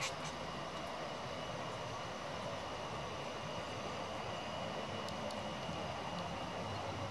何?